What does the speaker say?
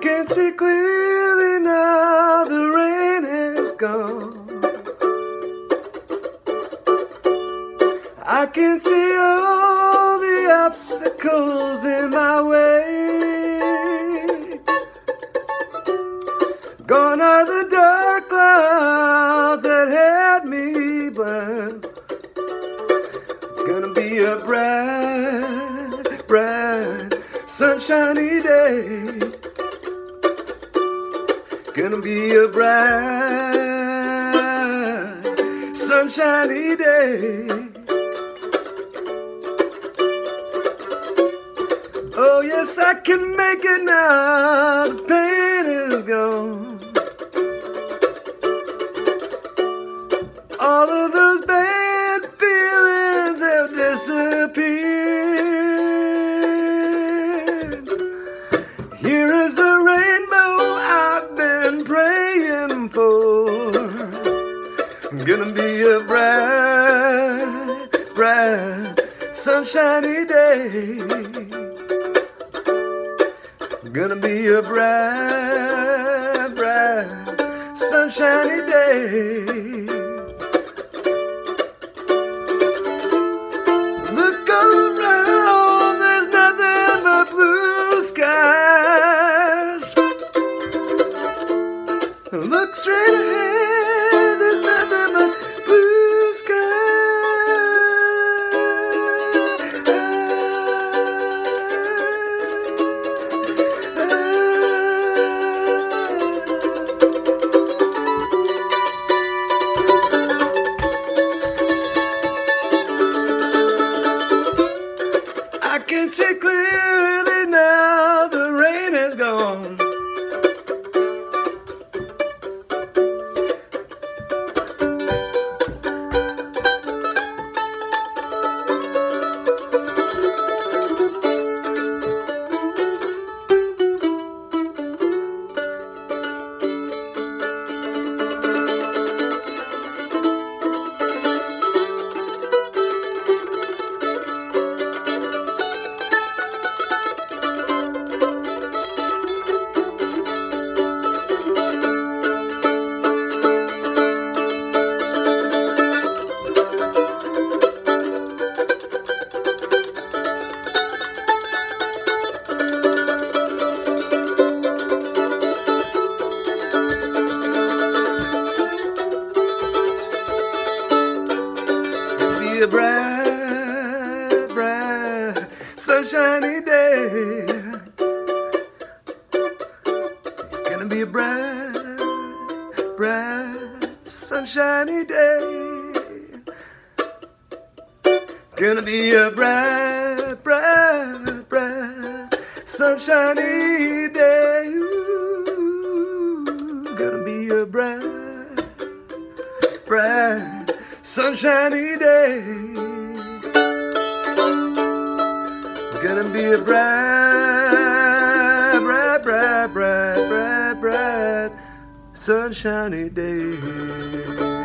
can see clearly now the rain is gone. I can see all the obstacles in my way. Gone are the dark clouds that had me blind. It's gonna be a bright, bright, sunshiny day. Gonna be a bright, sunshiny day. Oh, yes, I can make it now. The pain is gone. All of those bad feelings have disappeared. For. Gonna be a bright, bright, sunshiny day. Gonna be a bright, bright, sunshiny day. I A bright, bright, sunshiny day. Gonna be a bright, bright, sunshiny day. Gonna be a bright, bright, bright, sunshiny day. Ooh, gonna be a bright, bright, sunshiny day. Gonna be a bright, bright, bright, bright, bright, bright, sunshiny day.